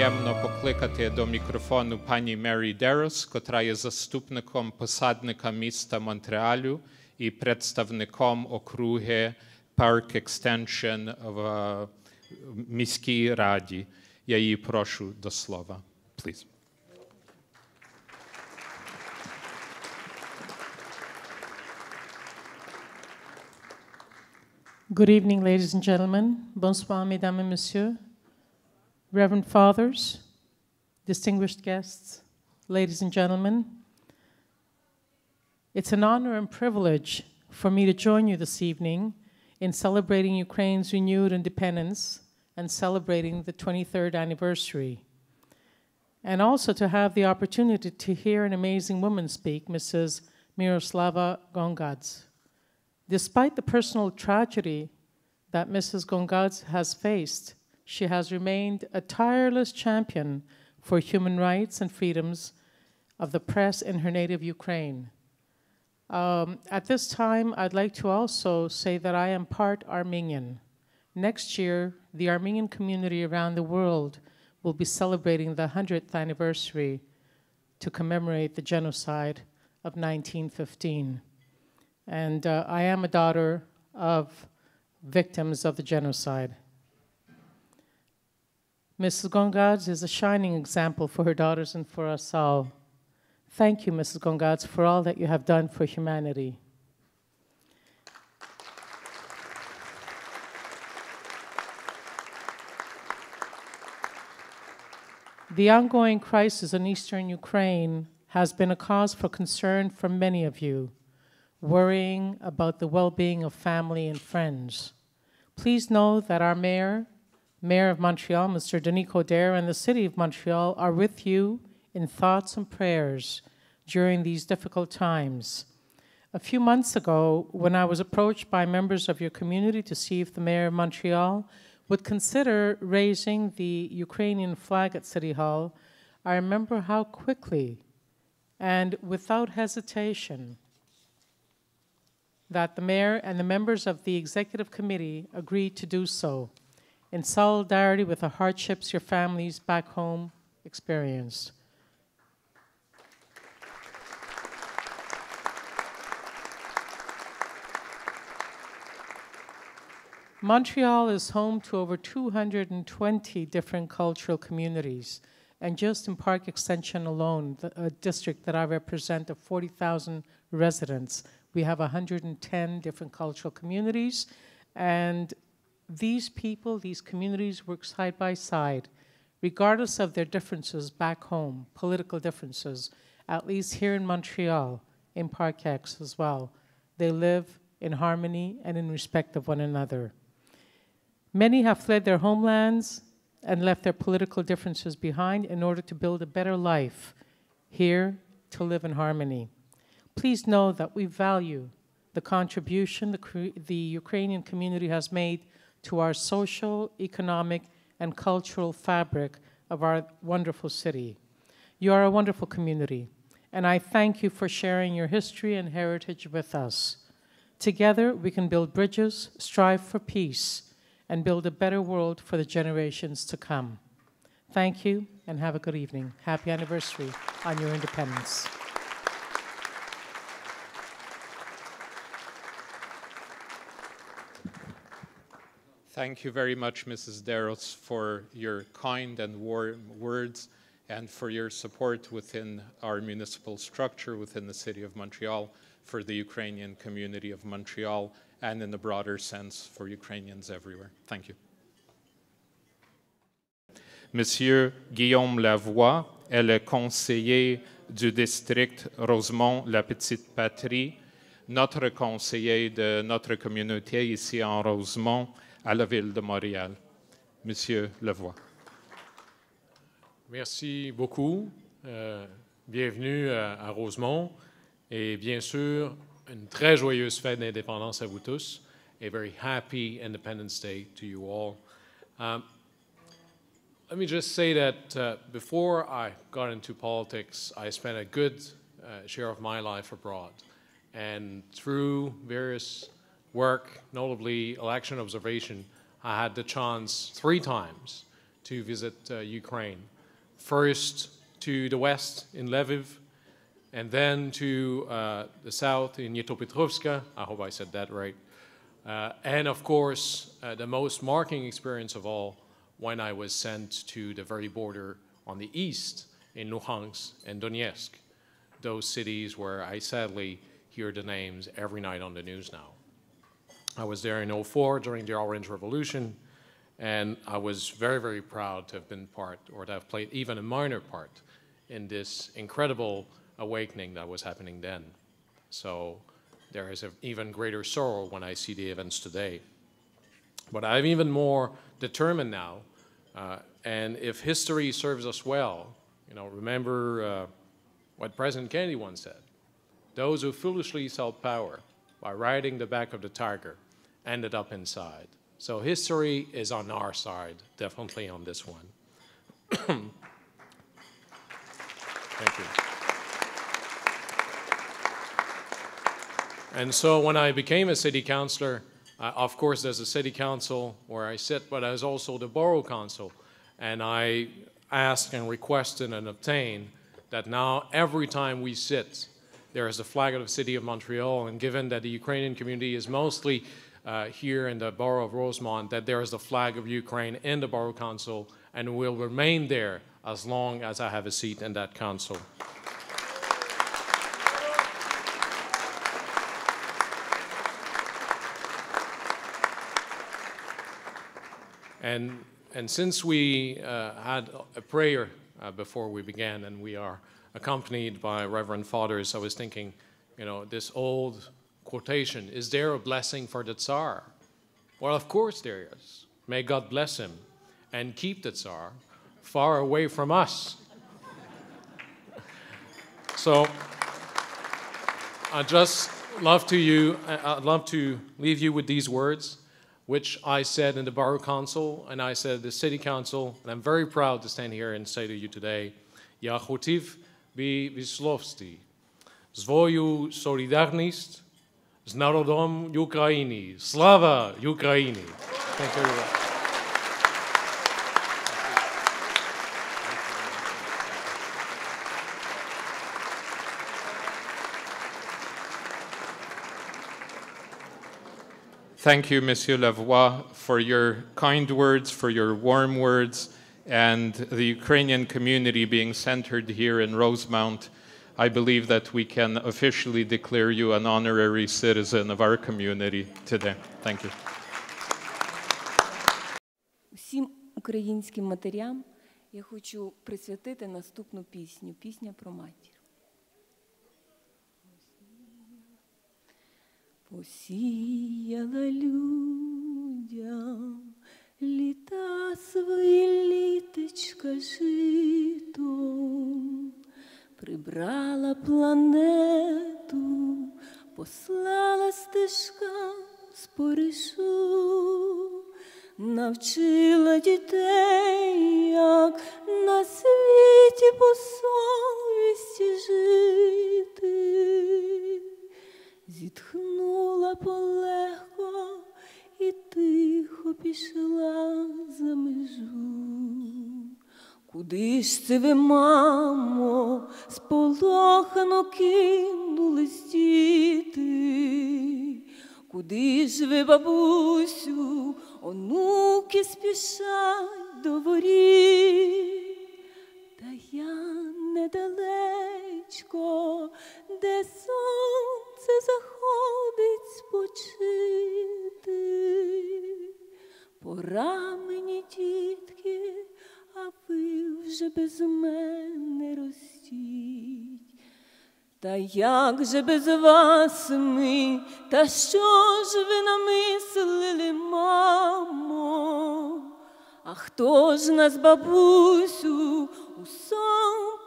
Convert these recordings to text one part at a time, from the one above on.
приємно покликати до мікрофону пані Мері Дерос, котра є заступником посадника міста Монреалю і представником округи Park Extension в міській раді. Я її прошу до слова. Please. Good evening, ladies and gentlemen. Bonsoir, mesdames et messieurs. Reverend Fathers, distinguished guests, ladies and gentlemen. It's an honor and privilege for me to join you this evening in celebrating Ukraine's renewed independence and celebrating the 23rd anniversary. And also to have the opportunity to hear an amazing woman speak, Mrs. Myroslava Gongadze. Despite the personal tragedy that Mrs. Gongadze has faced, she has remained a tireless champion for human rights and freedoms of the press in her native Ukraine. Um, at this time, I'd like to also say that I am part Armenian. Next year, the Armenian community around the world will be celebrating the 100th anniversary to commemorate the genocide of 1915. And uh, I am a daughter of victims of the genocide. Mrs. Gongadze is a shining example for her daughters and for us all. Thank you, Mrs. Gongadze, for all that you have done for humanity. The ongoing crisis in eastern Ukraine has been a cause for concern for many of you, worrying about the well being of family and friends. Please know that our mayor, Mayor of Montreal, Mr. Denis Coderre, and the City of Montreal are with you in thoughts and prayers during these difficult times. A few months ago, when I was approached by members of your community to see if the Mayor of Montreal would consider raising the Ukrainian flag at City Hall, I remember how quickly and without hesitation that the mayor and the members of the executive committee agreed to do so in solidarity with the hardships your families back home experienced. Montreal is home to over 220 different cultural communities. And just in Park Extension alone, the, a district that I represent of 40,000 residents, we have 110 different cultural communities. And these people, these communities work side by side, regardless of their differences back home, political differences, at least here in Montreal, in Park X as well. They live in harmony and in respect of one another. Many have fled their homelands and left their political differences behind in order to build a better life here to live in harmony. Please know that we value the contribution the, the Ukrainian community has made to our social, economic, and cultural fabric of our wonderful city. You are a wonderful community, and I thank you for sharing your history and heritage with us. Together, we can build bridges, strive for peace, and build a better world for the generations to come. Thank you and have a good evening. Happy anniversary on your independence. Thank you very much, Mrs. Deros, for your kind and warm words and for your support within our municipal structure within the City of Montreal for the Ukrainian community of Montreal and in the broader sense for Ukrainians everywhere. Thank you. Monsieur Guillaume Lavoie est le conseiller du district Rosemont-La Petite Patrie, notre conseiller de notre communauté ici en Rosemont à la ville de Montréal. Monsieur Lavoie. Merci beaucoup. Euh, bienvenue à, à Rosemont. Et bien sûr, une très joyeuse fête d'indépendance à vous tous. A very happy Independence Day to you all. Um, let me just say that uh, before I got into politics, I spent a good uh, share of my life abroad. And through various work, notably election observation, I had the chance three times to visit uh, Ukraine. First to the west in Lviv, and then to uh, the south in Yetopetrovska. I hope I said that right. Uh, and of course, uh, the most marking experience of all when I was sent to the very border on the east in Luhansk and Donetsk, those cities where I sadly hear the names every night on the news now. I was there in 04 during the Orange Revolution, and I was very, very proud to have been part, or to have played even a minor part, in this incredible awakening that was happening then. So there is an even greater sorrow when I see the events today. But I'm even more determined now, uh, and if history serves us well, you know, remember uh, what President Kennedy once said, those who foolishly sought power by riding the back of the tiger ended up inside. So history is on our side, definitely on this one. Thank you. And so when I became a city councilor, uh, of course, there's a city council where I sit, but there's also the borough council. And I asked and requested and obtained that now every time we sit, there is a flag of the city of Montreal. And given that the Ukrainian community is mostly uh, here in the borough of Rosemont, that there is the flag of Ukraine in the borough council and will remain there as long as I have a seat in that council. And, and since we uh, had a prayer uh, before we began, and we are accompanied by Reverend Fathers, I was thinking, you know, this old quotation, is there a blessing for the Tsar? Well, of course there is. May God bless him and keep the Tsar far away from us. so I just love to you, uh, I'd love to leave you with these words, which I said in the Borough Council and I said the City Council, and I'm very proud to stand here and say to you today, Yahutiv bi Wisłowski, zwoju solidarność, s narodom Slava Ukrajiny! Thank you very much. Thank you, Monsieur Lavoie, for your kind words, for your warm words, and the Ukrainian community being centered here in Rosemont. I believe that we can officially declare you an honorary citizen of our community today. Thank you. Всім українським матерям я хочу присвятити наступну пісню пісня про матір. Посіяла людям літа свої літочка житом, прибрала планету, послала стежка з Парижу, навчила дітей, як на світі по совісті жити, зітхнула полегко і тихо пішла за межу. Куди ж це ви, мамо, сполохано кинулись діти? Куди ж ви, бабусю, онуки спішать до воріт? Та я недалечко, де сонце заходить спочити. Пора мені, тітки, а вже без мене ростіть. Та як же без вас ми, та що ж ви намислили, мамо? А хто ж нас, бабусю, у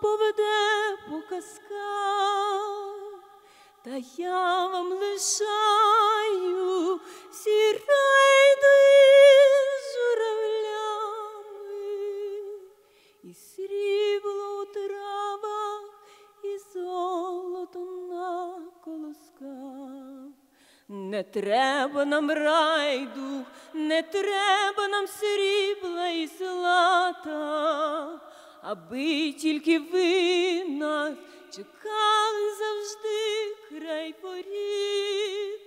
поведе по казках? Та я вам лишаю треба нам райду, не треба нам срібла і злата, аби тільки ви нас чекали завжди край поріг,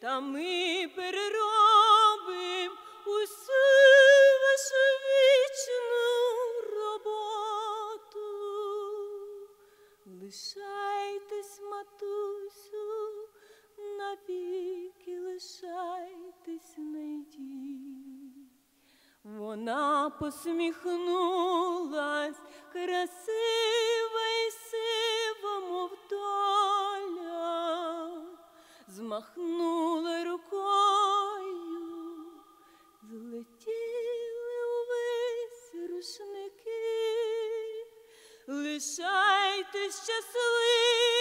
та ми переробим усю вашу вічну роботу. Лишайтесь, матусю, навіки лишайтесь найдій. Вона посміхнулась, красива і сива, мов доля, змахнула рукою, злетіли увесь рушники. Лишайтесь щасливі